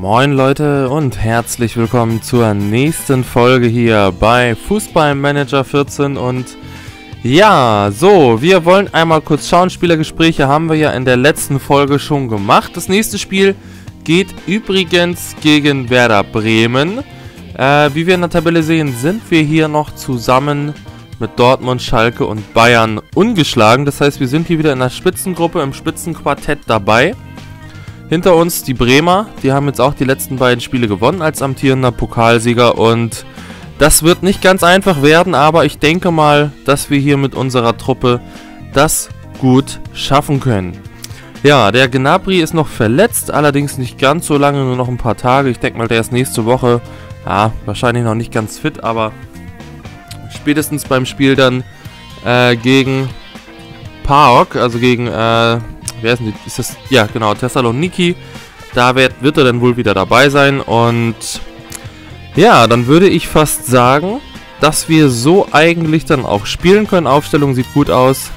Moin Leute und herzlich willkommen zur nächsten Folge hier bei Fußballmanager 14 und ja, so, wir wollen einmal kurz schauen, Spielergespräche haben wir ja in der letzten Folge schon gemacht. Das nächste Spiel geht übrigens gegen Werder Bremen. Äh, wie wir in der Tabelle sehen, sind wir hier noch zusammen mit Dortmund, Schalke und Bayern ungeschlagen. Das heißt, wir sind hier wieder in der Spitzengruppe, im Spitzenquartett dabei. Hinter uns die Bremer, die haben jetzt auch die letzten beiden Spiele gewonnen als amtierender Pokalsieger und das wird nicht ganz einfach werden, aber ich denke mal, dass wir hier mit unserer Truppe das gut schaffen können. Ja, der Gnabry ist noch verletzt, allerdings nicht ganz so lange, nur noch ein paar Tage. Ich denke mal, der ist nächste Woche, ja, wahrscheinlich noch nicht ganz fit, aber spätestens beim Spiel dann äh, gegen Park, also gegen äh, wer ist denn die? Ist das? Ja, genau, Thessaloniki. Da wird, wird er dann wohl wieder dabei sein. Und ja, dann würde ich fast sagen, dass wir so eigentlich dann auch spielen können. Aufstellung sieht gut aus.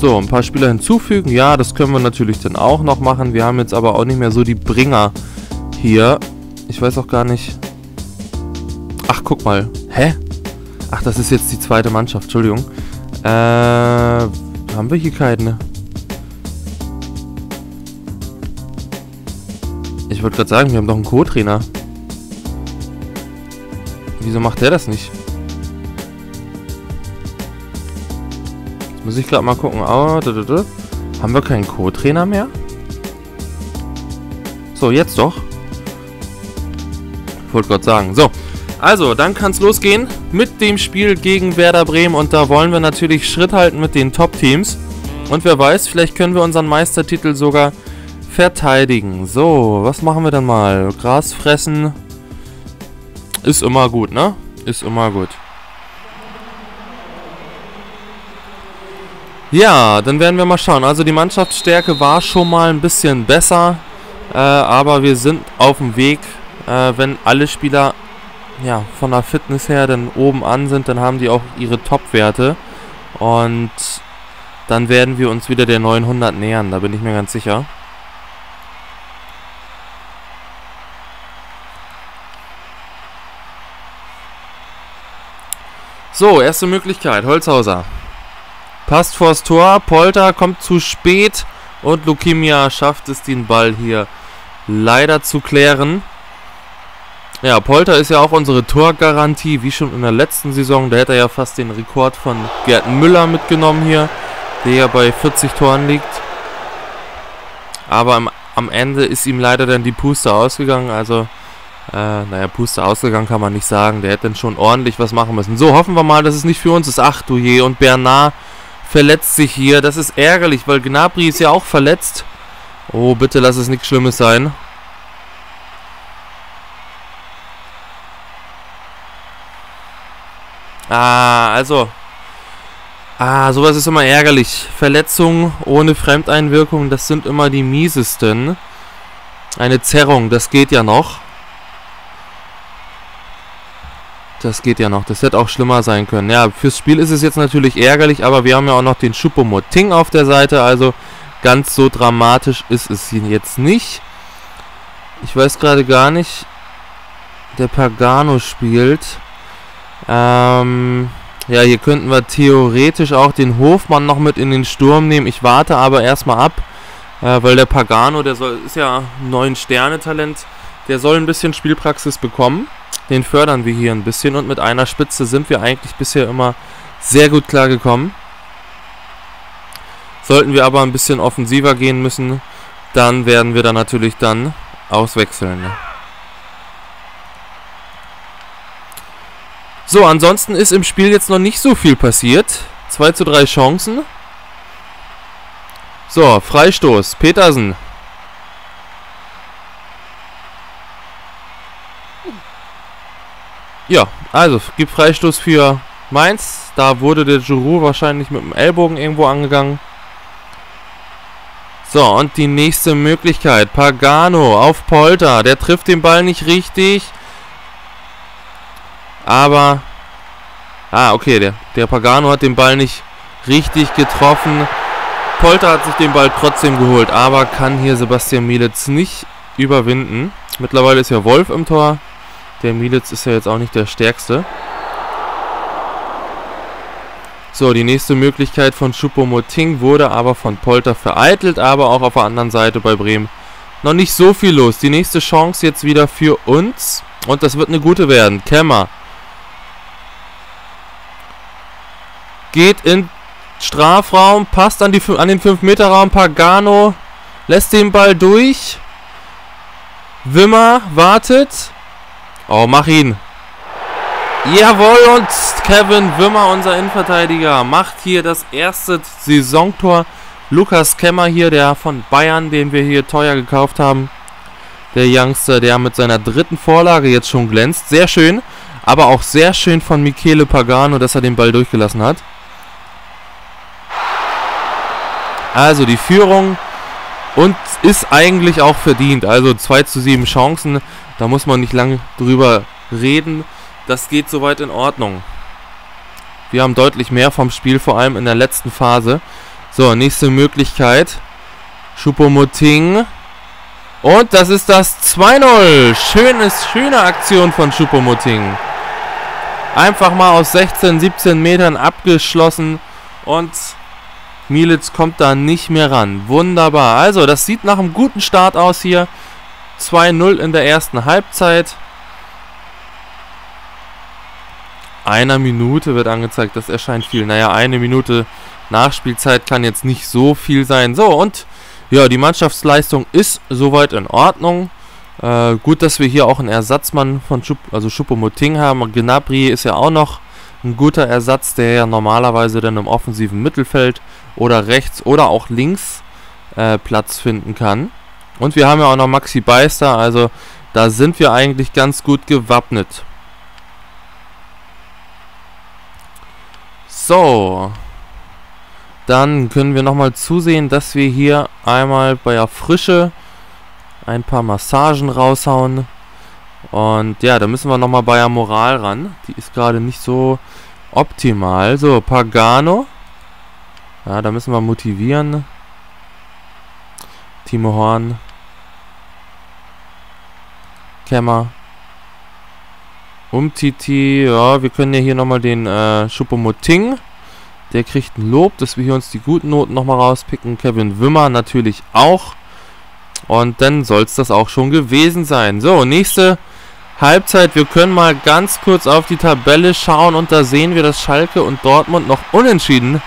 So, ein paar Spieler hinzufügen. Ja, das können wir natürlich dann auch noch machen. Wir haben jetzt aber auch nicht mehr so die Bringer hier. Ich weiß auch gar nicht. Ach, guck mal. Hä? Ach, das ist jetzt die zweite Mannschaft. Entschuldigung. Äh, haben wir hier keine? Ich wollte gerade sagen, wir haben doch einen Co-Trainer. Wieso macht der das nicht? Muss ich gerade mal gucken. Oh, da, da, da. Haben wir keinen Co-Trainer mehr? So, jetzt doch. Ich wollte gerade sagen. So, also, dann kann es losgehen mit dem Spiel gegen Werder Bremen. Und da wollen wir natürlich Schritt halten mit den Top-Teams. Und wer weiß, vielleicht können wir unseren Meistertitel sogar verteidigen. So, was machen wir dann mal? Gras fressen ist immer gut, ne? Ist immer gut. Ja, dann werden wir mal schauen. Also die Mannschaftsstärke war schon mal ein bisschen besser. Äh, aber wir sind auf dem Weg, äh, wenn alle Spieler ja, von der Fitness her dann oben an sind, dann haben die auch ihre Top-Werte. Und dann werden wir uns wieder der 900 nähern, da bin ich mir ganz sicher. So, erste Möglichkeit, Holzhauser. Passt vors Tor, Polter kommt zu spät und Lukimia schafft es, den Ball hier leider zu klären. Ja, Polter ist ja auch unsere Torgarantie, wie schon in der letzten Saison. Da hätte er ja fast den Rekord von Gerd Müller mitgenommen hier, der ja bei 40 Toren liegt. Aber am, am Ende ist ihm leider dann die Puste ausgegangen. Also, äh, naja, Puste ausgegangen kann man nicht sagen. Der hätte dann schon ordentlich was machen müssen. So, hoffen wir mal, dass es nicht für uns ist. Ach du je, und Bernard verletzt sich hier. Das ist ärgerlich, weil Gnabry ist ja auch verletzt. Oh, bitte lass es nichts Schlimmes sein. Ah, also. Ah, sowas ist immer ärgerlich. Verletzungen ohne Fremdeinwirkung, das sind immer die miesesten. Eine Zerrung, das geht ja noch. Das geht ja noch. Das hätte auch schlimmer sein können. Ja, fürs Spiel ist es jetzt natürlich ärgerlich, aber wir haben ja auch noch den Schuppomoting auf der Seite. Also ganz so dramatisch ist es jetzt nicht. Ich weiß gerade gar nicht. Der Pagano spielt. Ähm, ja, hier könnten wir theoretisch auch den Hofmann noch mit in den Sturm nehmen. Ich warte aber erstmal ab, äh, weil der Pagano, der soll, ist ja neun Sterne-Talent, der soll ein bisschen Spielpraxis bekommen. Den fördern wir hier ein bisschen und mit einer Spitze sind wir eigentlich bisher immer sehr gut klargekommen. Sollten wir aber ein bisschen offensiver gehen müssen, dann werden wir da natürlich dann auswechseln. So, ansonsten ist im Spiel jetzt noch nicht so viel passiert. 2 zu 3 Chancen. So, Freistoß. Petersen. Ja, also, gibt Freistoß für Mainz. Da wurde der Giroud wahrscheinlich mit dem Ellbogen irgendwo angegangen. So, und die nächste Möglichkeit. Pagano auf Polter. Der trifft den Ball nicht richtig. Aber, ah, okay, der, der Pagano hat den Ball nicht richtig getroffen. Polter hat sich den Ball trotzdem geholt, aber kann hier Sebastian Mielitz nicht überwinden. Mittlerweile ist ja Wolf im Tor. Der Mielitz ist ja jetzt auch nicht der Stärkste. So, die nächste Möglichkeit von Choupo-Moting wurde aber von Polter vereitelt, aber auch auf der anderen Seite bei Bremen noch nicht so viel los. Die nächste Chance jetzt wieder für uns und das wird eine gute werden. Kemmer geht in Strafraum, passt an, die, an den 5-Meter-Raum. Pagano lässt den Ball durch. Wimmer wartet. Oh, mach ihn. Jawohl, und Kevin Wimmer, unser Innenverteidiger, macht hier das erste Saisontor. Lukas Kemmer hier, der von Bayern, den wir hier teuer gekauft haben. Der Youngster, der mit seiner dritten Vorlage jetzt schon glänzt. Sehr schön, aber auch sehr schön von Michele Pagano, dass er den Ball durchgelassen hat. Also die Führung und ist eigentlich auch verdient. Also 2 zu 7 Chancen, da muss man nicht lange drüber reden. Das geht soweit in Ordnung. Wir haben deutlich mehr vom Spiel, vor allem in der letzten Phase. So, nächste Möglichkeit. Schupomoting. Und das ist das 2-0. Schönes, schöne Aktion von Schupomoting. Einfach mal aus 16, 17 Metern abgeschlossen. Und Mielitz kommt da nicht mehr ran. Wunderbar. Also, das sieht nach einem guten Start aus hier. 2-0 in der ersten Halbzeit. Einer Minute wird angezeigt, das erscheint viel. Naja, eine Minute Nachspielzeit kann jetzt nicht so viel sein. So, und ja, die Mannschaftsleistung ist soweit in Ordnung. Äh, gut, dass wir hier auch einen Ersatzmann von Schup also Schuppomoting haben. Gnabry ist ja auch noch ein guter Ersatz, der ja normalerweise dann im offensiven Mittelfeld oder rechts oder auch links äh, Platz finden kann. Und wir haben ja auch noch Maxi Beister, also da sind wir eigentlich ganz gut gewappnet. So. Dann können wir nochmal zusehen, dass wir hier einmal bei der Frische ein paar Massagen raushauen. Und ja, da müssen wir nochmal bei der Moral ran. Die ist gerade nicht so optimal. So, Pagano. Ja, da müssen wir motivieren. Timo Horn. Kämmer. Umtiti. Ja, wir können ja hier nochmal den äh, Schuppomoting. Der kriegt ein Lob, dass wir hier uns die guten Noten nochmal rauspicken. Kevin Wimmer natürlich auch. Und dann soll es das auch schon gewesen sein. So, nächste Halbzeit. Wir können mal ganz kurz auf die Tabelle schauen und da sehen wir, dass Schalke und Dortmund noch unentschieden,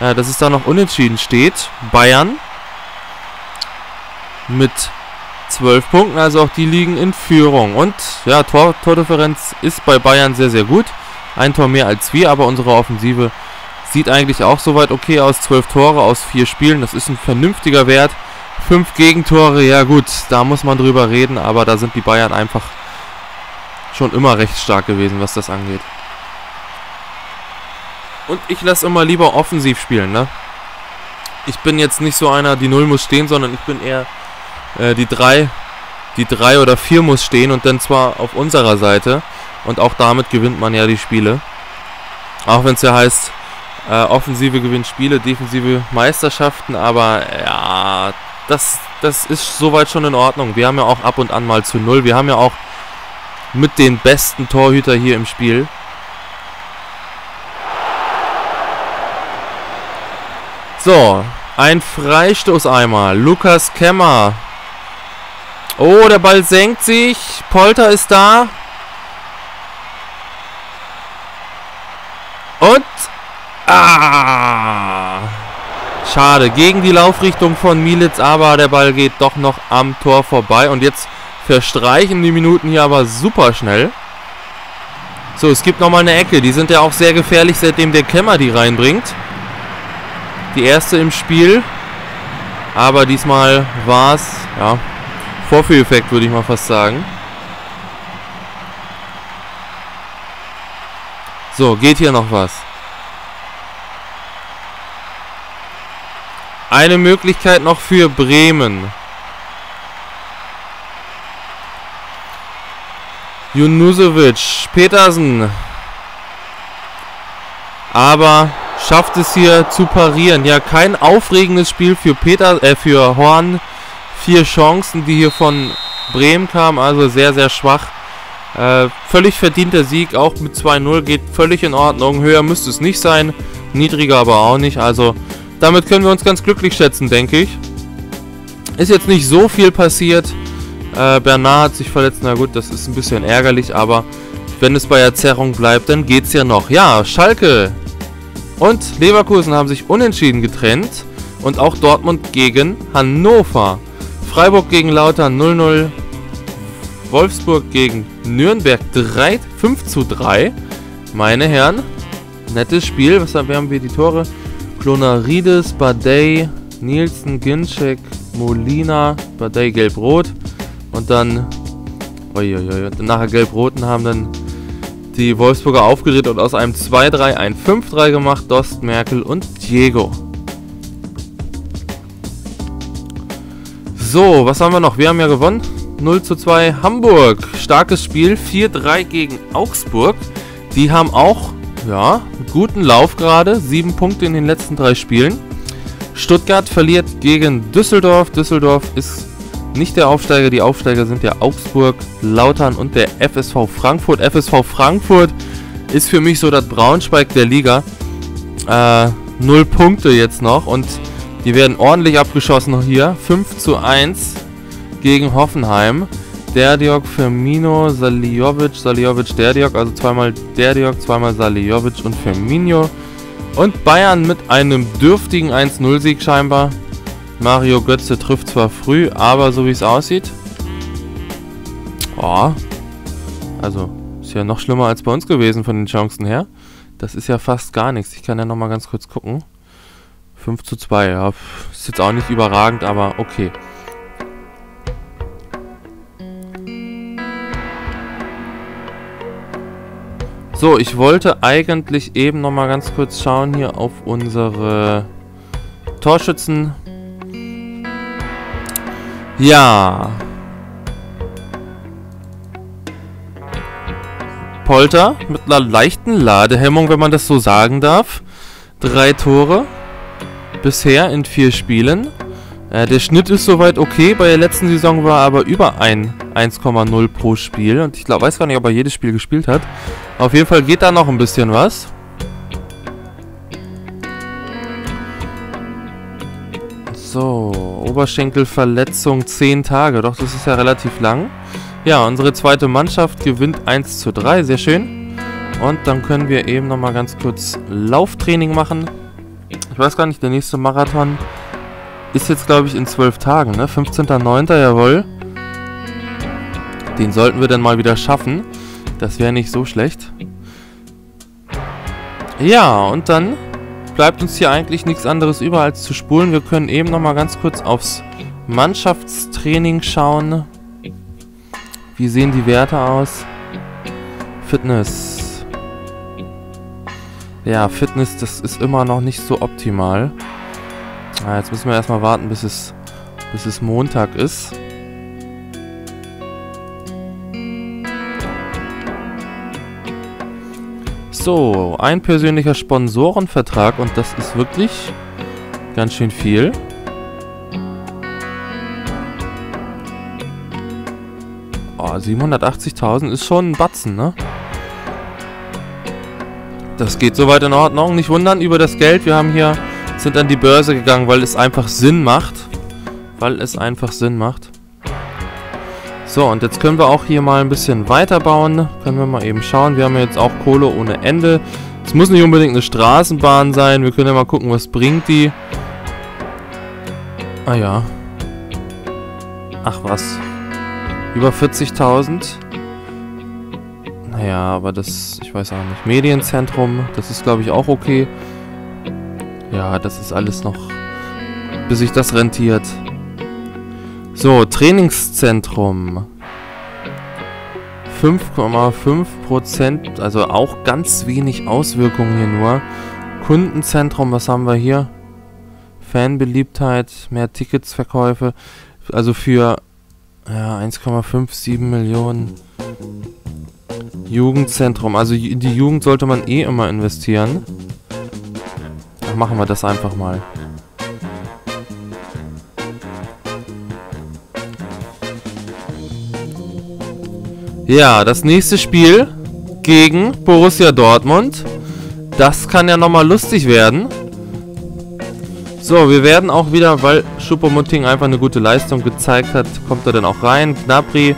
äh, dass es da noch unentschieden steht. Bayern mit 12 Punkten, also auch die liegen in Führung. Und ja, Tor, Tordifferenz ist bei Bayern sehr, sehr gut. Ein Tor mehr als wir, aber unsere Offensive sieht eigentlich auch soweit okay aus. 12 Tore aus 4 Spielen, das ist ein vernünftiger Wert. 5 Gegentore, ja gut, da muss man drüber reden, aber da sind die Bayern einfach schon immer recht stark gewesen, was das angeht. Und ich lasse immer lieber offensiv spielen, ne? Ich bin jetzt nicht so einer, die 0 muss stehen, sondern ich bin eher äh, die 3 die 3 oder 4 muss stehen und dann zwar auf unserer Seite. Und auch damit gewinnt man ja die Spiele. Auch wenn es ja heißt, äh, Offensive gewinnt Spiele, defensive Meisterschaften, aber ja, das, das ist soweit schon in Ordnung. Wir haben ja auch ab und an mal zu Null. Wir haben ja auch mit den besten Torhüter hier im Spiel. So, ein Freistoß einmal. Lukas Kemmer. Oh, der Ball senkt sich. Polter ist da. Und... Ah! Schade. Gegen die Laufrichtung von Militz, aber der Ball geht doch noch am Tor vorbei. Und jetzt verstreichen die Minuten hier aber super schnell. So, es gibt nochmal eine Ecke. Die sind ja auch sehr gefährlich, seitdem der Kämmer die reinbringt. Die erste im Spiel. Aber diesmal war es, ja, Vorführeffekt würde ich mal fast sagen. So, geht hier noch was? Eine Möglichkeit noch für Bremen. Junusovic, Petersen. Aber schafft es hier zu parieren. Ja, kein aufregendes Spiel für Peter, äh, für Horn. Vier Chancen, die hier von Bremen kamen, also sehr, sehr schwach. Äh, völlig verdienter Sieg, auch mit 2-0 geht völlig in Ordnung. Höher müsste es nicht sein, niedriger aber auch nicht. Also damit können wir uns ganz glücklich schätzen, denke ich. Ist jetzt nicht so viel passiert. Äh, Bernard hat sich verletzt, na gut, das ist ein bisschen ärgerlich, aber wenn es bei Erzerrung bleibt, dann geht's ja noch. Ja, Schalke und Leverkusen haben sich unentschieden getrennt und auch Dortmund gegen Hannover. Freiburg gegen Lautern 0-0. Wolfsburg gegen Nürnberg 3, 5 zu 3. Meine Herren, nettes Spiel. Was haben, haben wir die Tore? Klonarides, Badei, Nielsen, Ginczek, Molina, Badei gelb-rot. Und dann, uiuiui, und nachher gelb-roten haben dann die Wolfsburger aufgedreht und aus einem 2-3 ein 5-3 gemacht. Dost, Merkel und Diego. So, was haben wir noch? Wir haben ja gewonnen. 0 zu 2 Hamburg. Starkes Spiel. 4-3 gegen Augsburg. Die haben auch, ja, einen guten Lauf gerade. Sieben Punkte in den letzten drei Spielen. Stuttgart verliert gegen Düsseldorf. Düsseldorf ist nicht der Aufsteiger. Die Aufsteiger sind ja Augsburg, Lautern und der FSV Frankfurt. FSV Frankfurt ist für mich so das Braunschweig der Liga. Äh, null Punkte jetzt noch und die werden ordentlich abgeschossen hier. 5 zu 1 gegen Hoffenheim. Derdiok, Firmino, Saliovic, Saliovic, Derdiok, also zweimal Derdiok, zweimal Saliovic und Firmino. Und Bayern mit einem dürftigen 1-0-Sieg scheinbar. Mario Götze trifft zwar früh, aber so wie es aussieht. Oh. Also, ist ja noch schlimmer als bei uns gewesen von den Chancen her. Das ist ja fast gar nichts. Ich kann ja nochmal ganz kurz gucken. 5 zu 2, ja. Ist jetzt auch nicht überragend, aber okay. So, ich wollte eigentlich eben nochmal ganz kurz schauen hier auf unsere Torschützen. Ja. Polter mit einer leichten Ladehemmung, wenn man das so sagen darf. Drei Tore bisher in vier Spielen. Äh, der Schnitt ist soweit okay. Bei der letzten Saison war er aber über ein 1,0 pro Spiel. Und ich glaube, weiß gar nicht, ob er jedes Spiel gespielt hat. Auf jeden Fall geht da noch ein bisschen was. So, Oberschenkelverletzung 10 Tage. Doch, das ist ja relativ lang. Ja, unsere zweite Mannschaft gewinnt 1 zu 3. Sehr schön. Und dann können wir eben nochmal ganz kurz Lauftraining machen. Ich weiß gar nicht, der nächste Marathon ist jetzt, glaube ich, in 12 Tagen, ne? 15.09. Jawohl. Den sollten wir dann mal wieder schaffen. Das wäre nicht so schlecht. Ja, und dann bleibt uns hier eigentlich nichts anderes über als zu spulen. Wir können eben nochmal ganz kurz aufs Mannschaftstraining schauen. Wie sehen die Werte aus? Fitness. Ja, Fitness, das ist immer noch nicht so optimal. Ah, jetzt müssen wir erstmal warten, bis es, bis es Montag ist. So, ein persönlicher Sponsorenvertrag und das ist wirklich ganz schön viel. Oh, 780.000 ist schon ein Batzen, ne? Das geht soweit in Ordnung. Nicht wundern über das Geld. Wir haben hier, sind an die Börse gegangen, weil es einfach Sinn macht. Weil es einfach Sinn macht. So, und jetzt können wir auch hier mal ein bisschen weiterbauen. Können wir mal eben schauen. Wir haben jetzt auch Kohle ohne Ende. Es muss nicht unbedingt eine Straßenbahn sein. Wir können ja mal gucken, was bringt die. Ah ja. Ach was. Über 40.000. Naja, aber das, ich weiß auch nicht. Medienzentrum, das ist glaube ich auch okay. Ja, das ist alles noch, bis sich das rentiert. So, Trainingszentrum. 5,5%, also auch ganz wenig Auswirkungen hier nur. Kundenzentrum, was haben wir hier? Fanbeliebtheit, mehr Ticketsverkäufe. Also für ja, 1,57 Millionen. Jugendzentrum, also in die Jugend sollte man eh immer investieren. machen wir das einfach mal. Ja, das nächste Spiel gegen Borussia Dortmund. Das kann ja nochmal lustig werden. So, wir werden auch wieder, weil Schuppermutting einfach eine gute Leistung gezeigt hat, kommt er dann auch rein. Gnabry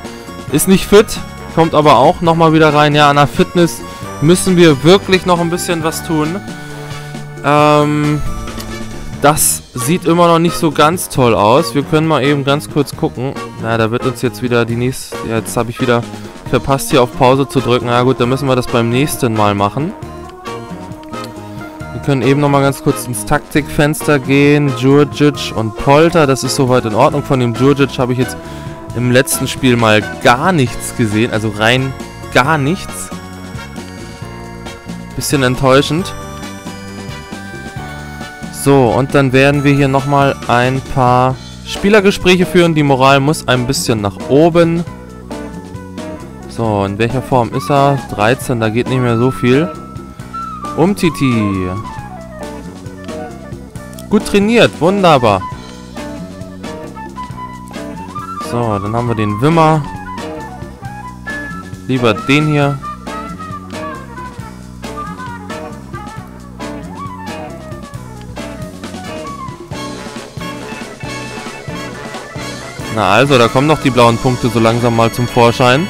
ist nicht fit, kommt aber auch nochmal wieder rein. Ja, an der Fitness müssen wir wirklich noch ein bisschen was tun. Ähm, das sieht immer noch nicht so ganz toll aus. Wir können mal eben ganz kurz gucken. Na, da wird uns jetzt wieder die nächste... Jetzt habe ich wieder verpasst, hier auf Pause zu drücken. Na gut, dann müssen wir das beim nächsten Mal machen. Wir können eben nochmal ganz kurz ins Taktikfenster gehen. Djurgic und Polter, das ist soweit in Ordnung. Von dem Djurgic habe ich jetzt im letzten Spiel mal gar nichts gesehen. Also rein gar nichts. Bisschen enttäuschend. So, und dann werden wir hier nochmal ein paar Spielergespräche führen. Die Moral muss ein bisschen nach oben. So, in welcher Form ist er? 13, da geht nicht mehr so viel. Um Titi. Gut trainiert, wunderbar. So, dann haben wir den Wimmer. Lieber den hier. Na also, da kommen noch die blauen Punkte so langsam mal zum Vorschein.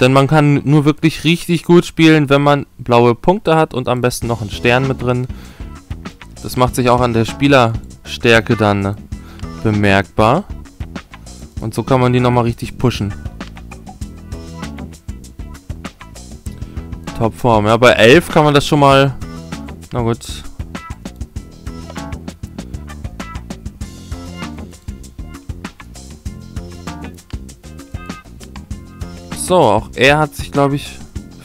Denn man kann nur wirklich richtig gut spielen, wenn man blaue Punkte hat und am besten noch einen Stern mit drin. Das macht sich auch an der Spielerstärke dann bemerkbar. Und so kann man die nochmal richtig pushen. Topform. Ja, bei 11 kann man das schon mal... Na gut. So, auch er hat sich, glaube ich,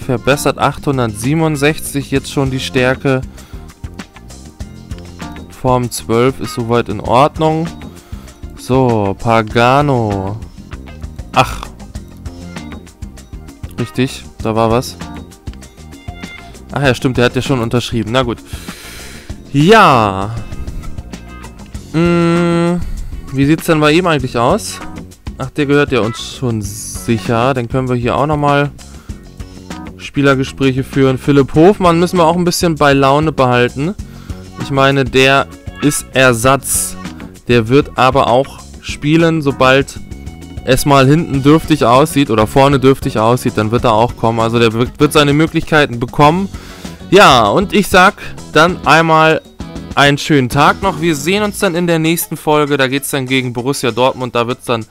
verbessert. 867 jetzt schon die Stärke. Form 12 ist soweit in Ordnung. So, Pagano. Ach. Richtig, da war was. Ach ja, stimmt, der hat ja schon unterschrieben. Na gut. Ja. Hm, wie sieht's denn bei ihm eigentlich aus? Ach, der gehört ja uns schon sicher. Dann können wir hier auch nochmal Spielergespräche führen. Philipp Hofmann müssen wir auch ein bisschen bei Laune behalten. Ich meine, der ist Ersatz. Der wird aber auch spielen, sobald es mal hinten dürftig aussieht oder vorne dürftig aussieht, dann wird er auch kommen. Also der wird, seine Möglichkeiten bekommen. Ja, und ich sag dann einmal einen schönen Tag noch. Wir sehen uns dann in der nächsten Folge. Da geht es dann gegen Borussia Dortmund. Da wird es dann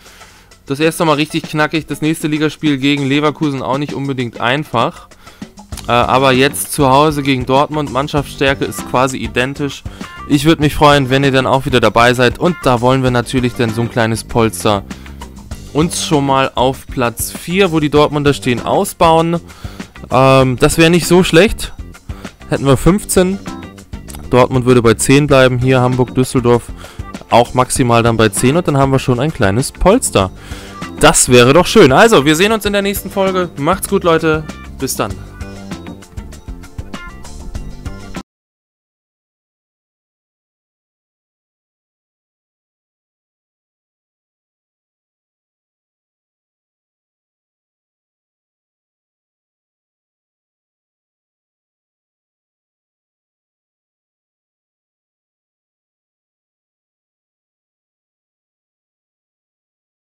das erste Mal richtig knackig. Das nächste Ligaspiel gegen Leverkusen auch nicht unbedingt einfach. Äh, aber jetzt zu Hause gegen Dortmund. Mannschaftsstärke ist quasi identisch. Ich würde mich freuen, wenn ihr dann auch wieder dabei seid. Und da wollen wir natürlich dann so ein kleines Polster uns schon mal auf Platz 4, wo die Dortmunder stehen, ausbauen. Ähm, das wäre nicht so schlecht. Hätten wir 15. Dortmund würde bei 10 bleiben. Hier Hamburg, Düsseldorf auch maximal dann bei 10 und dann haben wir schon ein kleines Polster. Das wäre doch schön. Also, wir sehen uns in der nächsten Folge. Macht's gut, Leute. Bis dann.